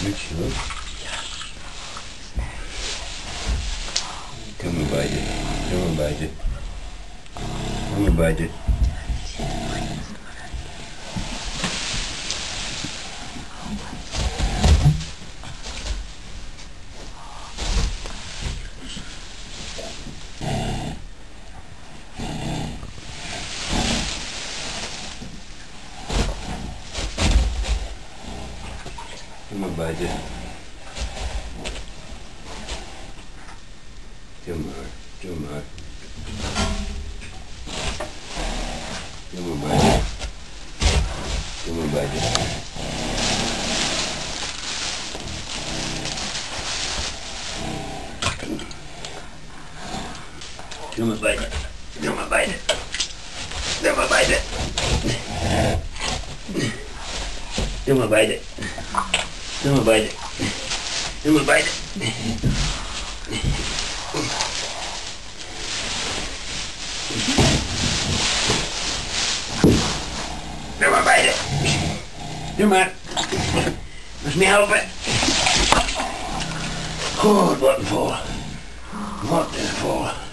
Включила. Come on, buddy. Come on, buddy. Come on, buddy. uma baita tem uma tem uma tem uma baita tem uma baita uma uma uma uma. Doe maar beide. Doe maar beide. Doe maar beide. Doe maar. Moet je me helpen? Goed, wat een vol. Wat een vol.